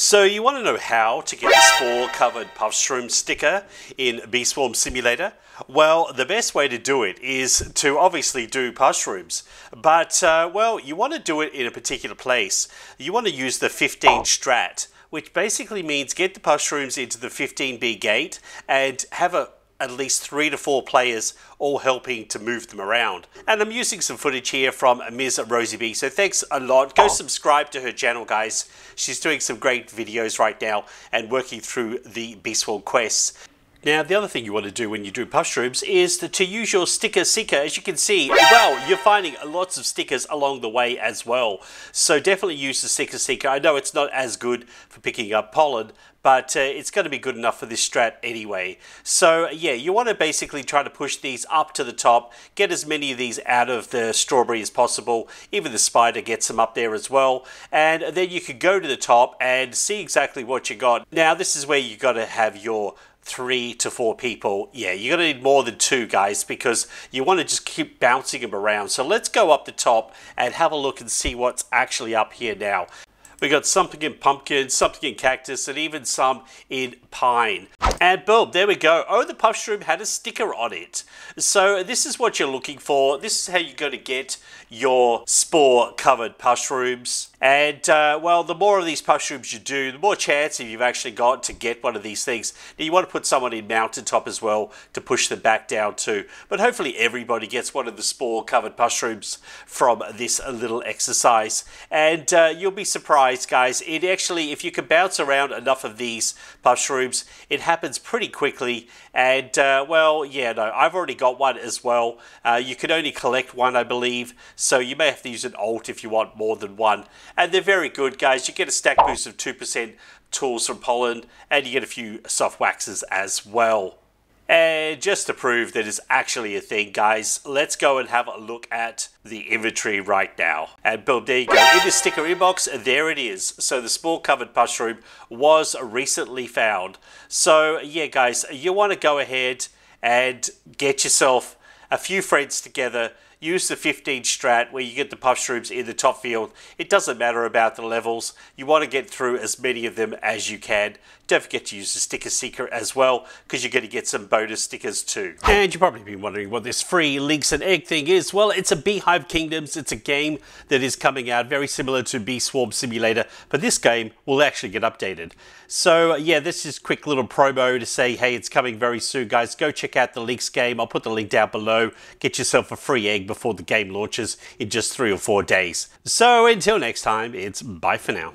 So you want to know how to get the spore covered puffshroom sticker in Bee Swarm Simulator? Well, the best way to do it is to obviously do puffshrooms, but uh, well, you want to do it in a particular place. You want to use the 15 strat, which basically means get the puffshrooms into the 15B gate and have a at least three to four players all helping to move them around. And I'm using some footage here from Ms. Rosie Bee. So thanks a lot. Go oh. subscribe to her channel, guys. She's doing some great videos right now and working through the Bee Swarm quests. Now, the other thing you want to do when you do puffshrooms is to, to, use your sticker seeker. As you can see, well, you're finding lots of stickers along the way as well. So definitely use the sticker seeker. I know it's not as good for picking up pollen, but uh, it's going to be good enough for this strat anyway. So yeah, you want to basically try to push these up to the top, get as many of these out of the strawberry as possible. Even the spider gets them up there as well. And then you could go to the top and see exactly what you got. Now, this is where you got to have your three to four people, yeah, you're going to need more than two guys because you want to just keep bouncing them around. So let's go up the top and have a look and see what's actually up here now. We got something in pumpkin, something in cactus, and even some in pine. And boom, there we go. Oh, the puffshroom had a sticker on it. So this is what you're looking for. This is how you're going to get your spore covered puffshrooms. And uh, well, the more of these puffshrooms you do, the more chance you've actually got to get one of these things. Now you want to put someone in mountaintop as well to push them back down too. But hopefully everybody gets one of the spore covered puffshrooms from this little exercise. And uh, you'll be surprised guys, it actually, if you can bounce around enough of these puffshrooms, it happens pretty quickly. And uh, well, yeah, no, I've already got one as well. Uh, you can only collect one, I believe. So you may have to use an alt if you want more than one. And they're very good, guys. You get a stack boost of 2% tools from pollen, and you get a few soft waxes as well. And just to prove that it's actually a thing, guys, let's go and have a look at the inventory right now. And boom, there you go. In the sticker inbox, there it is. So the small covered puffshroom was recently found. So yeah, guys, you want to go ahead and get yourself a few friends together use the 15 strat where you get the puffshrooms in the top field. It doesn't matter about the levels. You want to get through as many of them as you can. Don't forget to use the sticker seeker as well because you're going to get some bonus stickers too. And you've probably been wondering what this free Lynx and Egg thing is. Well, it's a Beehive Kingdoms. It's a game that is coming out very similar to Bee Swarm Simulator, but this game will actually get updated. So yeah, this is quick little promo to say, hey, it's coming very soon, guys. Go check out the Lynx game. I'll put the link down below. Get yourself a free egg before the game launches in just three or four days. So until next time, it's bye for now.